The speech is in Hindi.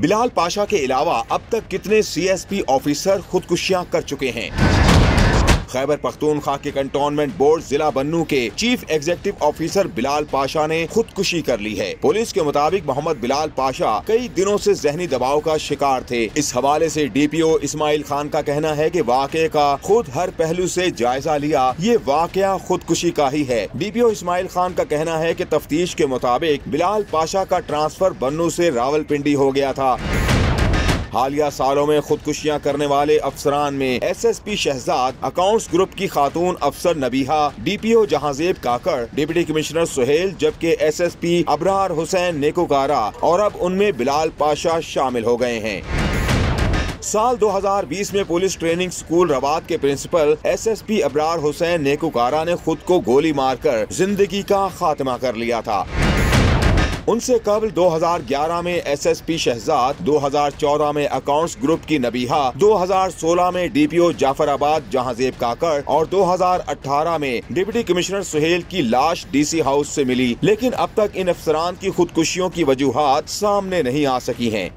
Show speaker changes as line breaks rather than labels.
बिलाल पाशा के अलावा अब तक कितने सीएसपी ऑफिसर खुदकुशियाँ कर चुके हैं? खैबर पख्तूनख्वा के कंटोनमेंट बोर्ड जिला बन्नू के chief executive officer Bilal Pasha ने खुदकुशी कर ली है। पुलिस के मुताबिक मोहम्मद बिलाल पाशा कई दिनों से जहनी दबाव का शिकार थे। इस हवाले से डीपीओ इस्माइल खान का कहना है कि वाक़े का खुद हर पहलू से जायजा लिया, ये वाकया खुदकुशी का ही है। डीपीओ इस्माइल खान का कहना है कि तफ्तीश के मुताबिक बिलाल पाशा का ट्रांसफ़र बन्नू से रावलपिंडी हो गया था। हालिया सालों में खुदकुशियाँ करने वाले अफसरान में एसएसपी शहजाद अकाउंट्स ग्रुप की खातून अफसर Nabiha DPO Jahanzeb Kakar deputy commissioner Suhail, जबकि एसएसपी अबरार हुसैन नेकोकारा और अब उनमें बिलाल पाशा शामिल हो गए हैं। साल 2020 में पुलिस ट्रेनिंग स्कूल रवात के प्रिंसिपल एसएसपी अबरार हुसैन नेकुकारा ने खुद को गोली मारकर ज़िंदगी का खात्मा कर लिया था। उनसे कबल 2011 में एसएसपी शहजाद 2014 में अकाउंट्स ग्रुप की नबीहा 2016 में डीपीओ जाफराबाद, जहाजेब काकड़ और 2018 में डिप्टी कमिश्नर सुहेल की लाश डीसी हाउस से मिली। लेकिन अब तक इन अफसरान की खुदकुशियों की वजूहत सामने नहीं आ सकी हैं।